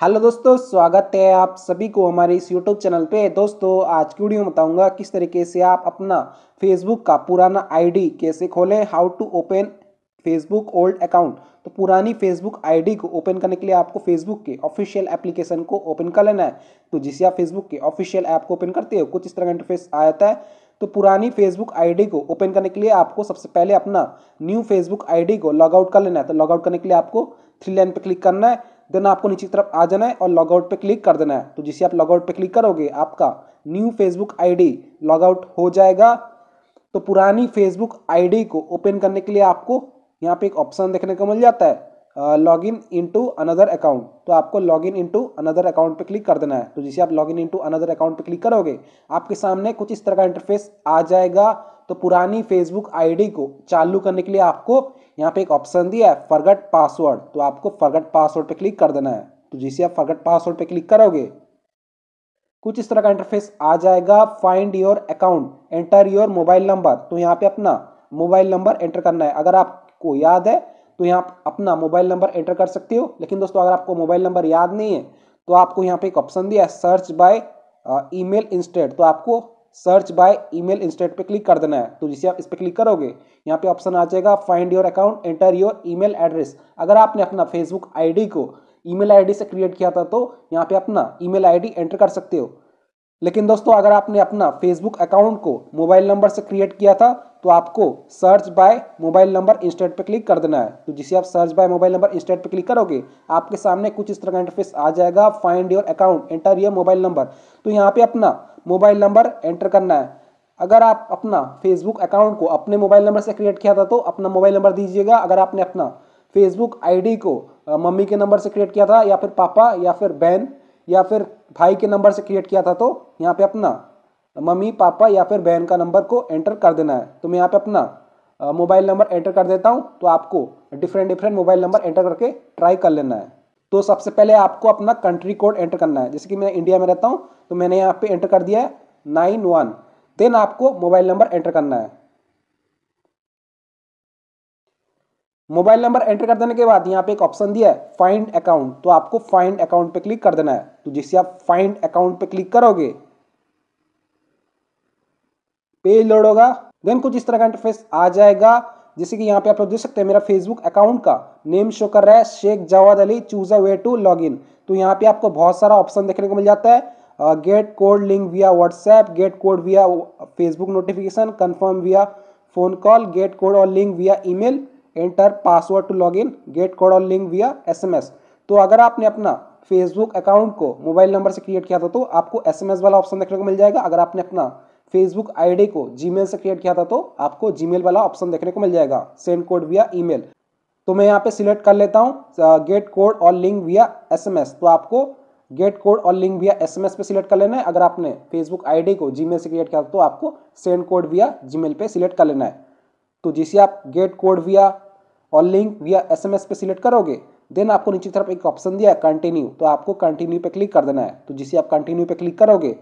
Hello दोस्तों, स्वागत है आप सभी को हमारे इस यूट्यूब चैनल पे। दोस्तों, आज की वीडियो में बताऊँगा किस तरीके से आप अपना फेसबुक का पुराना आईडी कैसे खोलें how to open Facebook old account तो पुरानी फेसबुक आईडी को ओपन करने के लिए आपको फेसबुक के ऑफिशियल एप्लीकेशन को ओपन कर लेना है। तो जिसे आप फेसबुक के ऑफिशियल ऐप को ओपन करते हो, कुछ इस तरह का इंटरफेस आ जाता है। तो पुरानी फेसबुक आईडी को ओपन करने के लिए आपको सबसे पहले अपना न्यू फेसबुक आईडी को लॉग आउट कर लेना है। तो लॉग आउट करने के लिए आपको थ्री लाइन पर क्लिक करना है। देन आपको नीचे की तरफ़ आ जाना है और लॉग आउट पे क्लिक कर देना है। तो जिसे आप लॉग आउट पे क्लिक करोगे, आपका new Facebook ID log out हो जाएगा। तो पुरानी फेसबुक आईडी को ओपन करने के लिए आपको यहाँ पे एक ऑप्शन देखने को मिल जाता है log in into another account तो आपको log in into another account पे क्लिक कर देना है। तो जिसे आप log in into another account पे क्लिक करोगे, आपके सामने कुछ इस तरह का इंटरफेस आ जाएगा। तो पुरानी फेसबुक आईडी को चालू करने के लिए आपको यहाँ पे एक ऑप्शन दिया है फॉरगट पासवर्ड तो आपको फॉरगट पासवर्ड पे क्लिक कर देना है। तो जिसे आप फॉरगट पासवर्ड पे क्लिक करोगे, कुछ इस तरह का इंटरफेस आ जाएगा। Find your account enter your mobile number तो यहाँ पे अपना मोबाइल नंबर एंटर करना है। अगर आपको याद है तो यहाँ अपना मोबाइल नंबर एंटर कर सकते हो। लेकिन दोस्तों, अगर आपको मोबाइल नंबर याद नहीं है तो आपको यहाँ पे एक ऑप्शन दिया है सर्च बाय ईमेल इंस्टेड तो आपको सर्च बाय ईमेल इंस्टेंट पे क्लिक कर देना है। तो जिसे आप इस पर क्लिक करोगे, यहाँ पे ऑप्शन आ जाएगा, find your account, enter your email address. अगर आपने अपना फेसबुक आईडी को ईमेल आईडी से क्रिएट किया था तो यहाँ पे अपना ईमेल आईडी एंटर कर सकते हो। लेकिन दोस्तों, अगर आपने अपना फेसबुक अकाउंट को मोबाइल नंबर से क्रिएट किया था तो आपको search by mobile number instead पे क्लिक कर देना है। तो जिसे आप search by mobile number instead पे क्लिक करोगे, आपके सामने कुछ इस तरह का इंटरफेस आ जाएगा find your account enter your mobile number तो यहाँ पे अपना मोबाइल नंबर एंटर करना है। अगर आप अपना फेसबुक अकाउंट को अपने मोबाइल नंबर से क्रिएट किया था तो अपना मोबाइल नंबर दीजिएगा। अगर आपने अपना फेसबुक आईडी को मम्मी के नंबर से क्रिएट किया था, या फिर पापा, या फिर बहन, या फिर भाई के नंबर से क्रिएट किया था तो यहाँ पे अपना मम्मी, पापा या फिर बहन का नंबर को एंटर कर देना है। तो मैं यहाँ पे अपना मोबाइल नंबर एंटर कर देता हूँ। तो आपको different different mobile number enter करके ट्राई कर लेना है। तो सबसे पहले आपको अपना कंट्री कोड एंटर करना है। जैसे कि मैं इंडिया में रहता हूँ तो मैंने यहाँ पे एंटर कर दिया है नाइन वन। देन आपको मोबाइल नंबर एंटर करना है। मोबाइल नंबर एंटर कर देने के बाद यहाँ पे एक ऑप्शन दिया है, फाइंड अकाउंट। तो आपको फाइंड अकाउंट पे क्लिक कर देना है। तो जिससे आप फाइंड अकाउंट पे क्लिक करोगे पेज लोड होगा देन कुछ इस तरह का इंटरफेस आ जाएगा, जैसे कि यहाँ पे आप लोग देख सकते हैं, मेरा फेसबुक अकाउंट का नेम शो कर रहा है Sheikh Jawad Ali choose a way to log in तो यहाँ पे आपको बहुत सारा ऑप्शन देखने को मिल जाता है get code link via WhatsApp get code via Facebook notification confirm via phone call get code और link via email enter password to log in get code और लिंक विया एसएमएस तो अगर आपने अपना फेसबुक अकाउंट को mobile number से create किया था तो आपको एसएमएस वाला ऑप्शन देखने को मिल जाएगा। अगर आपने अपना फेसबुक आईडी को जीमेल से क्रिएट किया था तो आपको जीमेल वाला ऑप्शन देखने को मिल जाएगा। सेंड कोड विया ईमेल तो मैं यहाँ पे सिलेक्ट कर लेता हूँ गेट कोड और लिंक विया एसएमएस तो आपको गेट कोड और लिंक विया एसएमएस पे सिलेक्ट कर लेना है। अगर आपने फेसबुक आईडी को जीमेल से क्रिएट किया तो आपको सेंड कोड विया जीमेल पे सिलेक्ट कर लेना है। तो जिसे आप गेट कोड विया और लिंक विया एसएमएस पे सिलेक्ट करोगे देन आपको नीचे तरफ़ एक ऑप्शन दिया है कंटिन्यू तो आपको कंटिन्यू पे क्लिक कर देना है। तो जिसे आप कंटिन्यू पे क्लिक करोगे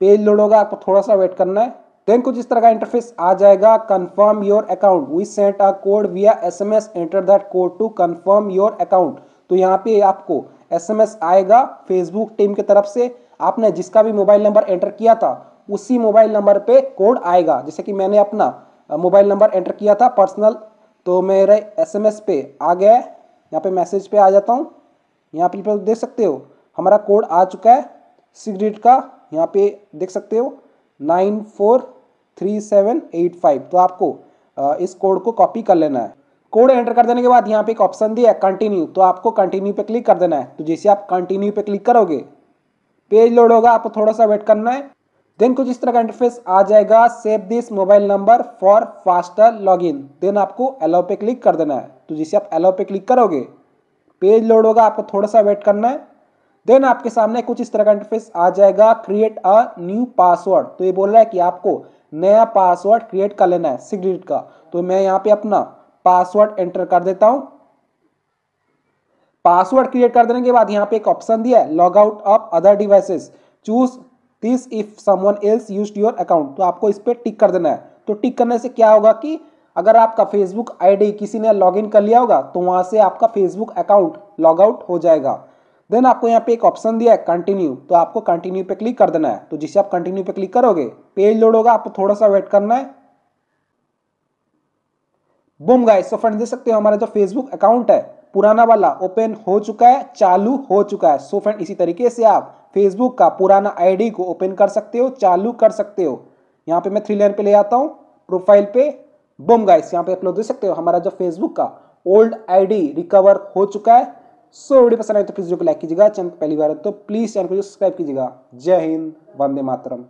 पेज लोड होगा, आपको थोड़ा सा वेट करना है। देन कुछ इस तरह का इंटरफेस आ जाएगा confirm your account we sent a code via SMS enter that code to confirm your account तो यहाँ पे आपको एसएमएस आएगा फेसबुक टीम की तरफ़ से। आपने जिसका भी मोबाइल नंबर एंटर किया था, उसी मोबाइल नंबर पे कोड आएगा। जैसे कि मैंने अपना मोबाइल नंबर एंटर किया था पर्सनल तो मेरे एसएमएस पे आ गया है। यहाँ पे मैसेज पे आ जाता हूँ। यहाँ पे देख सकते हो, हमारा कोड आ चुका है सिगरेट का। यहाँ पे देख सकते हो nine four three seven eight five तो आपको इस कोड को कॉपी कर लेना है। कोड एंटर कर देने के बाद यहाँ पे एक ऑप्शन दिया है कंटिन्यू तो आपको कंटिन्यू पे क्लिक कर देना है। तो जैसे आप कंटिन्यू पे क्लिक करोगे पेज लोड होगा, आपको थोड़ा सा वेट करना है। देन कुछ इस तरह का इंटरफेस आ जाएगा save this mobile number for faster login then आपको अलाउ पे क्लिक कर देना है। तो जिसे आप अलाउ पे क्लिक करोगे पेज लोड होगा, आपको थोड़ा सा वेट करना है। देन आपके सामने कुछ इस तरह का इंटरफेस आ जाएगा क्रिएट अ न्यू पासवर्ड तो ये बोल रहा है कि आपको नया पासवर्ड क्रिएट कर लेना है सिक्स डिजिट का। तो मैं यहाँ पे अपना पासवर्ड एंटर कर देता हूँ। पासवर्ड क्रिएट कर देने के बाद यहाँ पे एक ऑप्शन दिया है log out of other devices choose this if someone else use your account तो आपको इस पर टिक कर देना है। तो टिक करने से क्या होगा कि अगर आपका फेसबुक आईडी किसी ने लॉगिन कर लिया होगा तो वहाँ से आपका फेसबुक अकाउंट लॉग आउट हो जाएगा। देन आपको यहाँ पे एक ऑप्शन दिया है कंटिन्यू तो आपको कंटिन्यू पे क्लिक कर देना है। तो जिससे आप कंटिन्यू पे क्लिक करोगे पेज लोड होगा, आपको थोड़ा सा वेट करना है। बुम गाइस सो फ्रेंड देख सकते हो हमारा जो फेसबुक अकाउंट है, पुराना वाला ओपन हो चुका है, चालू हो चुका है। सो फ्रेंड इसी तरीके से आप फेसबुक का पुराना आईडी को ओपन कर सकते हो, चालू कर सकते हो। यहाँ पे मैं थ्री लाइन पे ले आता हूँ प्रोफ़ाइल पे। बुम गाइस यहाँ पे आप लोग देख सकते हो हमारा जो फेसबुक का ओल्ड आईडी रिकवर हो चुका है। सो वीडियो पसंद आए तो प्लीज़ वीडियो को लाइक कीजिएगा, चैनल पहली बार है तो प्लीज़ चैनल को सब्सक्राइब कीजिएगा। जय हिंद, वंदे मातरम।